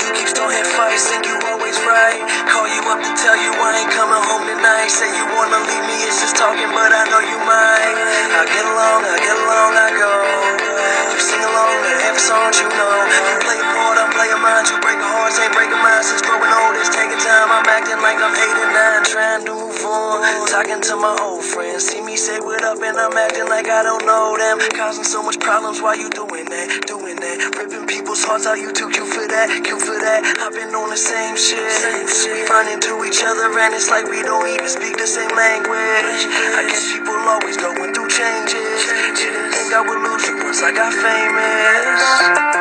advice and you always right. Call you up to tell you I ain't coming home tonight. Say you wanna leave me, it's just talking, but I know you might. I get along, I get along, I go. You sing along to every song you know. You play a part, I'm playing mine. You break hearts, ain't breaking mine. Since growing old, it's taking time. I'm acting like I'm eight and nine, trying to on. Talking to my old friends, see me say what up, and I'm acting like I don't know them. Causing so much problems while you doing that, doing that. Ripping people's hearts out, you too cute for that, cute for that. I've been on the same shit. We run into each other, and it's like we don't even speak the same language. I guess people always going through changes. Didn't think I would lose you once I got famous.